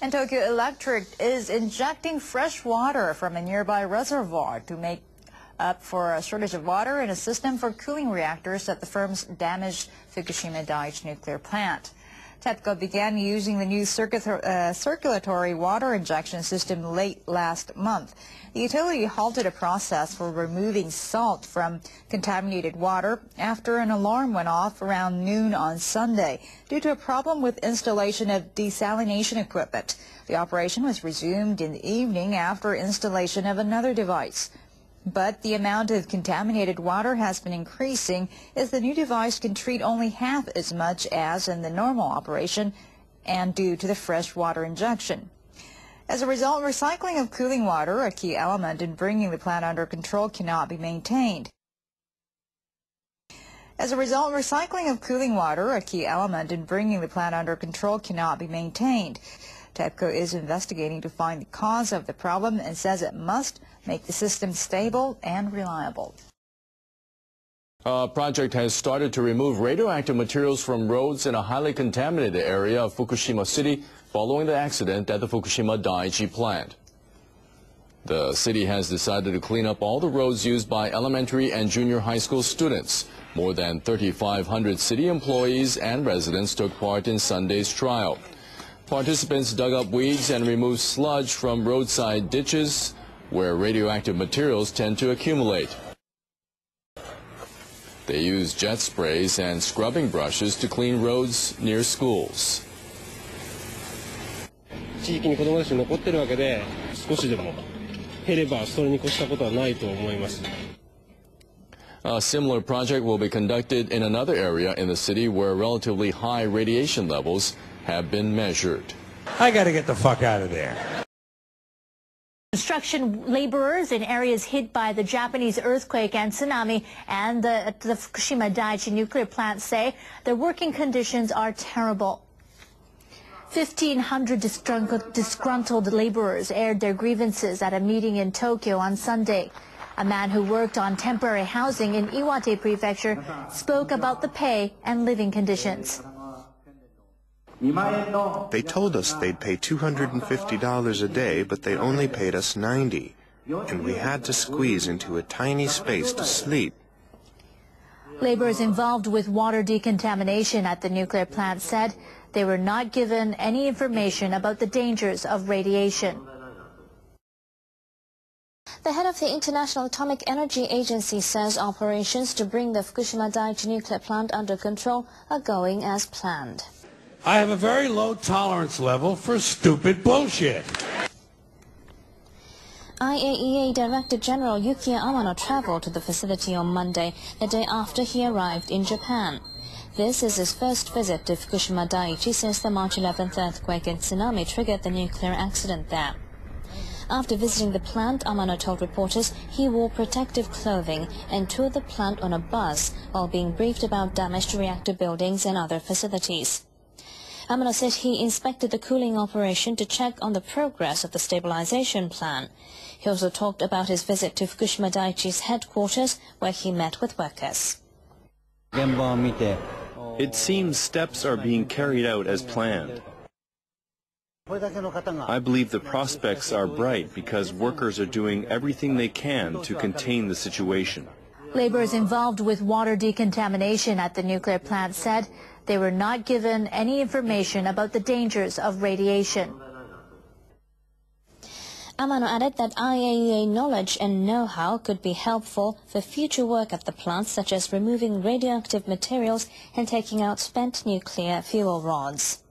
And Tokyo Electric is injecting fresh water from a nearby reservoir to make up for a shortage of water in a system for cooling reactors at the firm's damaged Fukushima Daiichi nuclear plant. TEPCO began using the new uh, circulatory water injection system late last month. The utility halted a process for removing salt from contaminated water after an alarm went off around noon on Sunday due to a problem with installation of desalination equipment. The operation was resumed in the evening after installation of another device. But the amount of contaminated water has been increasing as the new device can treat only half as much as in the normal operation and due to the fresh water injection. As a result, recycling of cooling water, a key element in bringing the plant under control, cannot be maintained. As a result, recycling of cooling water, a key element in bringing the plant under control, cannot be maintained. TEPCO is investigating to find the cause of the problem and says it must make the system stable and reliable. A project has started to remove radioactive materials from roads in a highly contaminated area of Fukushima City following the accident at the Fukushima Daiichi plant. The city has decided to clean up all the roads used by elementary and junior high school students. More than 3,500 city employees and residents took part in Sunday's trial. Participants dug up weeds and removed sludge from roadside ditches where radioactive materials tend to accumulate. They used jet sprays and scrubbing brushes to clean roads near schools. 地域に子供たち残ってるわけで少しでも減ればそれに越したことはないと思います。A similar project will be conducted in another area in the city where relatively high radiation levels have been measured. I got to get the fuck out of there. Construction laborers in areas hit by the Japanese earthquake and tsunami and the, the Fukushima Daiichi nuclear plant say their working conditions are terrible. 1,500 disgruntled laborers aired their grievances at a meeting in Tokyo on Sunday. A man who worked on temporary housing in Iwate Prefecture spoke about the pay and living conditions. They told us they'd pay $250 a day, but they only paid us 90 and we had to squeeze into a tiny space to sleep. Laborers involved with water decontamination at the nuclear plant said they were not given any information about the dangers of radiation. The head of the International Atomic Energy Agency says operations to bring the Fukushima Daiichi nuclear plant under control are going as planned. I have a very low tolerance level for stupid bullshit. IAEA Director General Yukiya Amano traveled to the facility on Monday, the day after he arrived in Japan. This is his first visit to Fukushima Daiichi since the March 11th earthquake and tsunami triggered the nuclear accident there. After visiting the plant, Amano told reporters he wore protective clothing and toured the plant on a bus while being briefed about damaged reactor buildings and other facilities. Amano said he inspected the cooling operation to check on the progress of the stabilization plan. He also talked about his visit to Fukushima Daiichi's headquarters, where he met with workers. It seems steps are being carried out as planned. I believe the prospects are bright because workers are doing everything they can to contain the situation. Laborers involved with water decontamination at the nuclear plant said they were not given any information about the dangers of radiation. Amano added that IAEA knowledge and know-how could be helpful for future work at the plant, such as removing radioactive materials and taking out spent nuclear fuel rods.